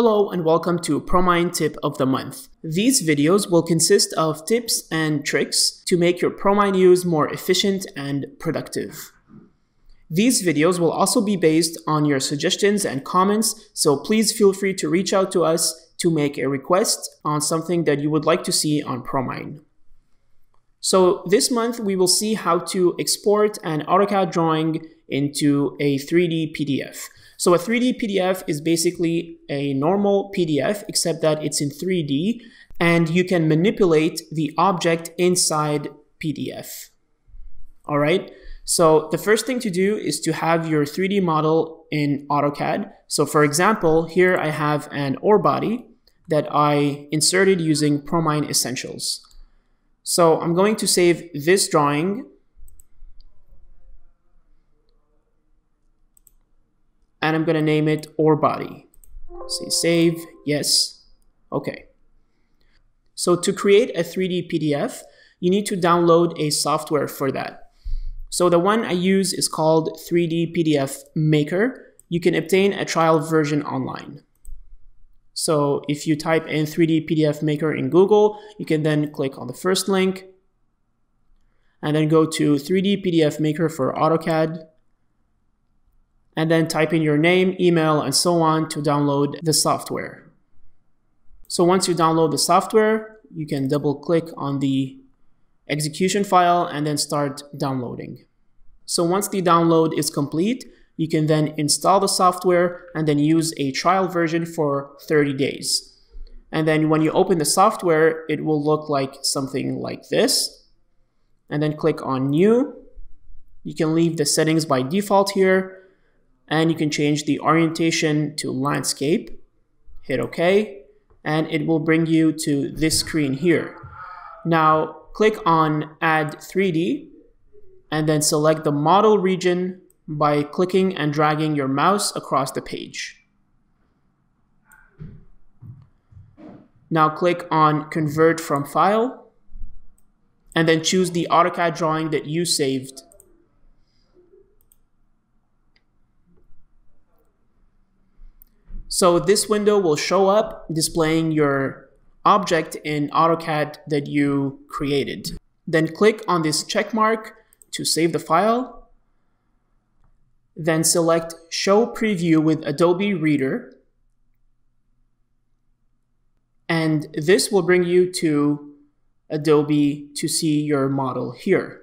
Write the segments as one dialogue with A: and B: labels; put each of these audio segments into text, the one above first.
A: Hello and welcome to ProMine Tip of the Month. These videos will consist of tips and tricks to make your ProMine use more efficient and productive. These videos will also be based on your suggestions and comments, so please feel free to reach out to us to make a request on something that you would like to see on ProMine. So this month we will see how to export an AutoCAD drawing into a 3D PDF. So a 3D PDF is basically a normal PDF, except that it's in 3D, and you can manipulate the object inside PDF. All right. So the first thing to do is to have your 3D model in AutoCAD. So for example, here I have an ore body that I inserted using ProMine Essentials. So I'm going to save this drawing I'm going to name it ore body. Say save, yes, okay. So to create a 3D PDF, you need to download a software for that. So the one I use is called 3D PDF Maker. You can obtain a trial version online. So if you type in 3D PDF Maker in Google, you can then click on the first link and then go to 3D PDF Maker for AutoCAD and then type in your name, email, and so on to download the software. So once you download the software, you can double click on the execution file and then start downloading. So once the download is complete, you can then install the software and then use a trial version for 30 days. And then when you open the software, it will look like something like this. And then click on new. You can leave the settings by default here and you can change the orientation to landscape. Hit OK, and it will bring you to this screen here. Now click on Add 3D and then select the model region by clicking and dragging your mouse across the page. Now click on Convert from File and then choose the AutoCAD drawing that you saved So this window will show up displaying your object in AutoCAD that you created. Then click on this check mark to save the file. Then select Show Preview with Adobe Reader. And this will bring you to Adobe to see your model here.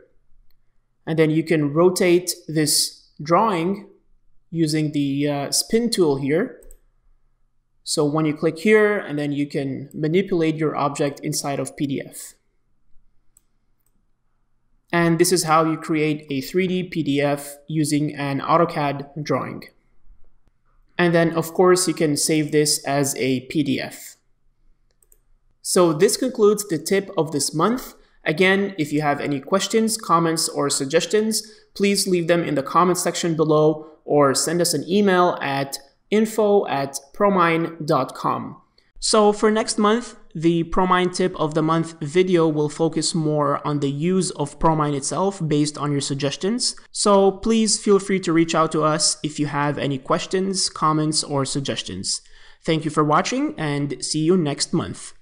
A: And then you can rotate this drawing using the uh, spin tool here so when you click here, and then you can manipulate your object inside of PDF. And this is how you create a 3D PDF using an AutoCAD drawing. And then, of course, you can save this as a PDF. So this concludes the tip of this month. Again, if you have any questions, comments, or suggestions, please leave them in the comment section below or send us an email at info at promine.com. So for next month, the ProMine tip of the month video will focus more on the use of ProMine itself based on your suggestions. So please feel free to reach out to us if you have any questions, comments, or suggestions. Thank you for watching and see you next month.